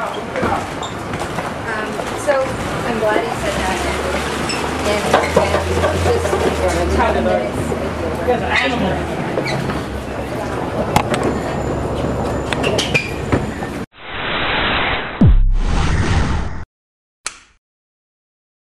Um, so I'm glad you said that. And, and just for a couple minutes,